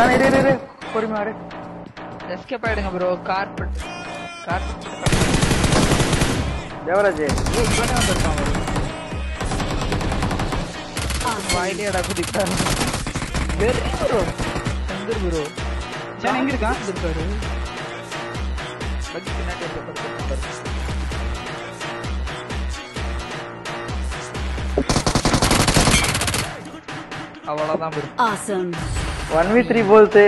ಅರೆ ರೇ ರೇ ರೇ ಕೊರಿ ಮಾರೆ ಎಸ್ಕೇಪ್ ಆಯ್ಡಿಂಗ ಬ್ರೋ ಕಾರ್ಪೆಟ್ ಕಾರ್ಪೆಟ್ ದೇವರಾಜ್ ಏ ಇಬ್ಬನೇ ಬರ್ತಾ ಅವರು ಆ ವೈಡ್ ಎಡಕ್ಕೆ ದಿಕ್ತಾರೆ ಬೇರೆ ಬ್ರೋ ಚಂದ್ರ ಬ್ರೋ ನಾನು ಹೆಂಗಿರ್ಕಾ ದಿಕ್ತಾರೆ ಬಗ್ಗೆ ನಾಟಕ ಬರ್ತಾರೆ அவ்வளவுதான் bro Awesome. One v three बोलते